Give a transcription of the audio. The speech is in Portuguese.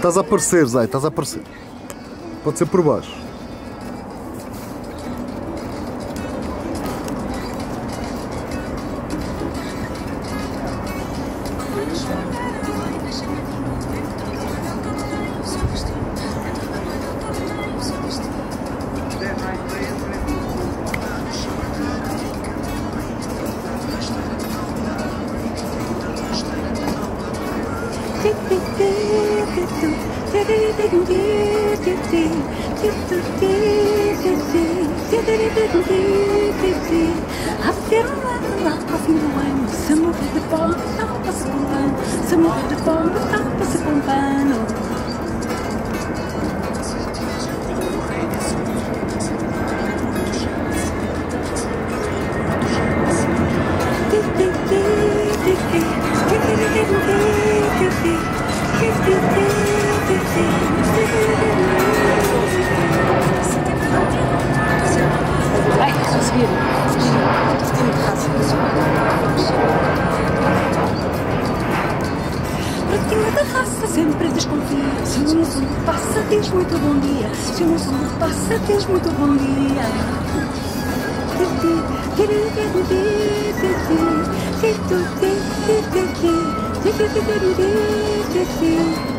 Estás a aparecer, Zé, estás a aparecer. Pode ser por baixo. I feel like love crossing the wind Some of the bomb, some of the bomb Some of the bomb, some of the bomb que nada faça, sempre desconfia. se no sul, passa, tens muito bom dia. se no sul, passa, tens muito bom dia. Thank you.